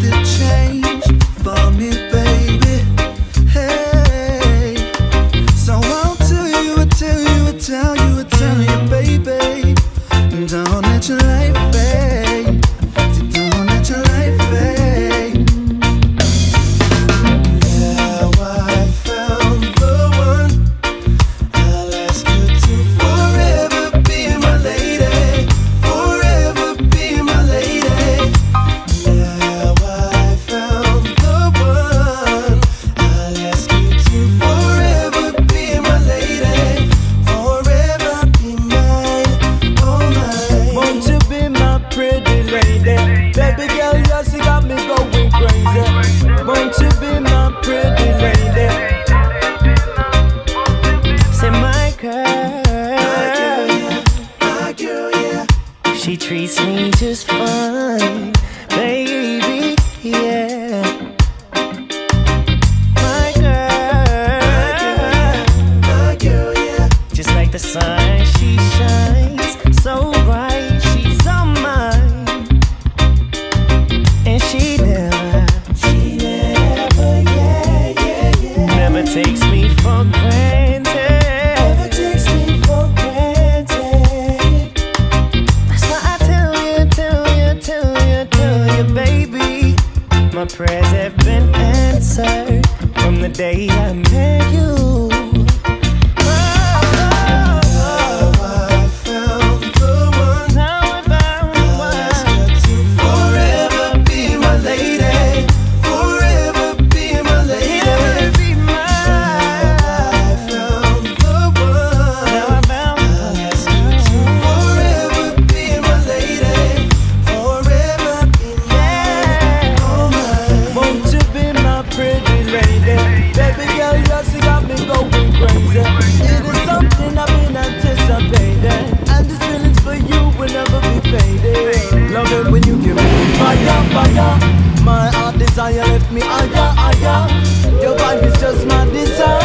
the change. treats me just fine, baby, yeah. My girl, my girl, my girl, yeah. Just like the sun, she shines so bright, she's all mine. And she never, she never, yeah, yeah, yeah. Never takes me baby. you left me higher, higher Your vibe is just my desire